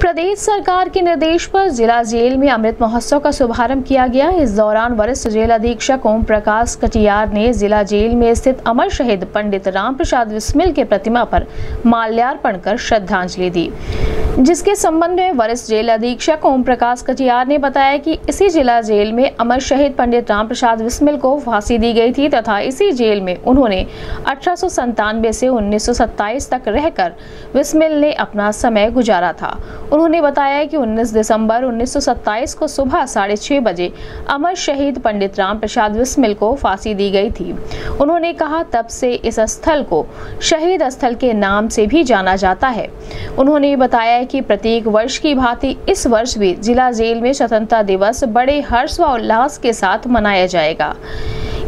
प्रदेश सरकार के निर्देश पर जिला जेल में अमृत महोत्सव का शुभारंभ किया गया। इस दौरान वरिष्ठ जेल अधीक्षक ओम प्रकाश कटियार ने जिला जेल में स्थित अमर शहीद पंडित राम प्रसाद बिस्मिल के प्रतिमा पर माल्यार्पण कर श्रद्धांजलि दी। जिसके संबंध में वरिष्ठ जेल अधीक्षक ओम प्रकाश कटियार ने बताया कि इसी जिला जेल में अमर शहीद पंडित राम प्रसाद बिस्मिल को फांसी दी गई थी तथा इसी जेल में उन्होंने अठारह से उन्नीस सौ सताइस तक रहकर बिस्मिल ने अपना समय गुजारा था। उन्होंने बताया कि 19 दिसंबर 1927 को सुबह साढ़े छह बजे अमर शहीद पंडित राम प्रसाद बिस्मिल को फांसी दी गई थी। उन्होंने कहा, तब से इस स्थल को शहीद स्थल के नाम से भी जाना जाता है। उन्होंने बताया कि प्रत्येक वर्ष की भांति इस वर्ष भी जिला जेल में स्वतंत्रता दिवस बड़े हर्ष व उल्लास के साथ मनाया जाएगा।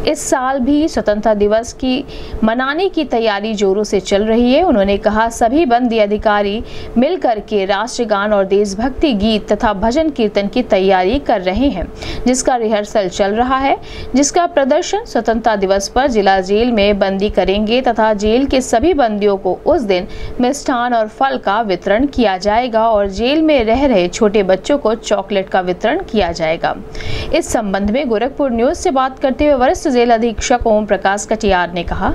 इस साल भी स्वतंत्रता दिवस की मनाने की तैयारी जोरों से चल रही है। उन्होंने कहा, सभी बंदी अधिकारी मिलकर के राष्ट्रगान और देशभक्ति गीत तथा भजन कीर्तन की तैयारी कर रहे हैं, जिसका रिहर्सल चल रहा है, जिसका प्रदर्शन स्वतंत्रता दिवस पर जिला जेल में बंदी करेंगे तथा जेल के सभी बंदियों को उस दिन मिष्ठान और फल का वितरण किया जाएगा और जेल में रह रहे छोटे बच्चों को चॉकलेट का वितरण किया जाएगा। इस संबंध में गोरखपुर न्यूज़ से बात करते हुए वरिष्ठ जेल अधीक्षक ओम प्रकाश कटियार ने कहा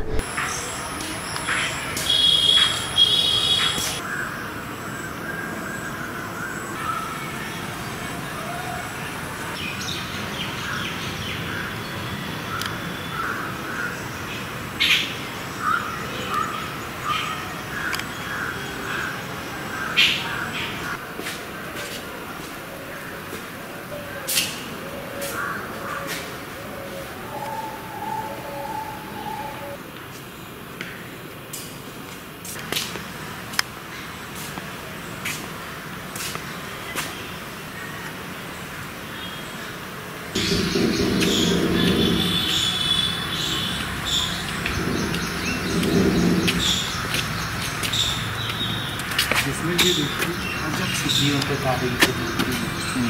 जिसमें भी देखिए अजब छुट्टियों के काबिल की मूर्ति है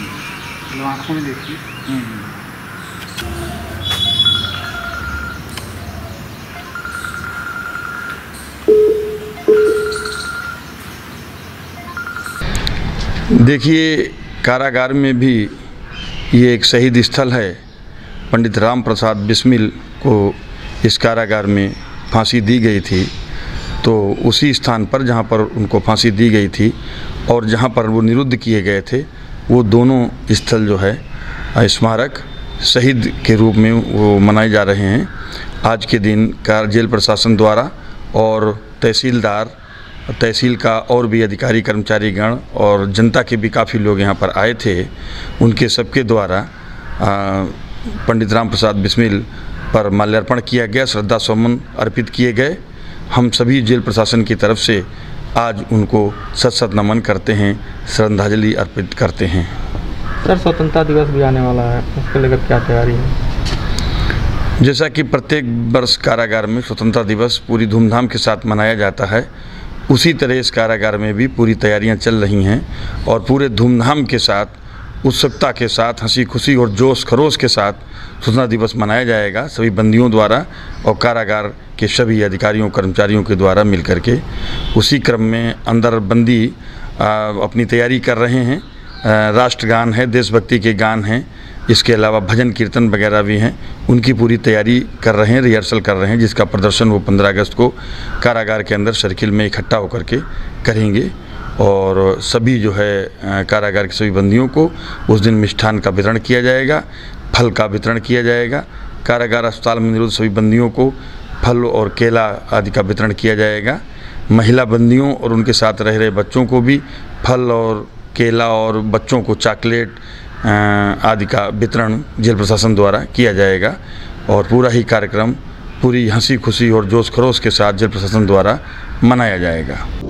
मतलब आँखों में देखिए। देखिए कारागार में भी ये एक शहीद स्थल है। पंडित राम प्रसाद बिस्मिल को इस कारागार में फांसी दी गई थी। तो उसी स्थान पर जहाँ पर उनको फांसी दी गई थी और जहाँ पर वो निरुद्ध किए गए थे, वो दोनों स्थल जो है, स्मारक शहीद के रूप में वो मनाए जा रहे हैं। आज के दिन कार, जेल प्रशासन द्वारा और तहसीलदार तहसील का और भी अधिकारी कर्मचारीगण और जनता के भी काफ़ी लोग यहाँ पर आए थे। उनके सबके द्वारा पंडित राम प्रसाद बिस्मिल पर माल्यार्पण किया गया श्रद्धा सुमन अर्पित किए गए। हम सभी जेल प्रशासन की तरफ़ से आज उनको सत सत नमन करते हैं श्रद्धांजलि अर्पित करते हैं। सर स्वतंत्रता दिवस भी आने वाला है उसको लेकर क्या तैयारी है? जैसा कि प्रत्येक वर्ष कारागार में स्वतंत्रता दिवस पूरी धूमधाम के साथ मनाया जाता है उसी तरह इस कारागार में भी पूरी तैयारियाँ चल रही हैं और पूरे धूमधाम के साथ, उत्सुकता के साथ हँसी खुशी और जोश खरोश के साथ सूचना दिवस मनाया जाएगा। सभी बंदियों द्वारा और कारागार के सभी अधिकारियों, कर्मचारियों के द्वारा मिलकर के उसी क्रम में अंदर बंदी अपनी तैयारी कर रहे हैं। राष्ट्रगान है, देशभक्ति के गान हैं। इसके अलावा भजन कीर्तन वगैरह भी हैं। उनकी पूरी तैयारी कर रहे हैं, रिहर्सल कर रहे हैं, जिसका प्रदर्शन वो 15 अगस्त को कारागार के अंदर सर्किल में इकट्ठा होकर के करेंगे। और सभी जो है कारागार के सभी बंदियों को उस दिन मिष्ठान का वितरण किया जाएगा, फल का वितरण किया जाएगा। कारागार अस्पताल में निरुद्ध सभी बंदियों को फल और केला आदि का वितरण किया जाएगा। महिला बंदियों और उनके साथ रह रहे बच्चों को भी फल और केला और बच्चों को चॉकलेट आदि का वितरण जेल प्रशासन द्वारा किया जाएगा और पूरा ही कार्यक्रम पूरी हँसी खुशी और जोश खरोश के साथ जेल प्रशासन द्वारा मनाया जाएगा।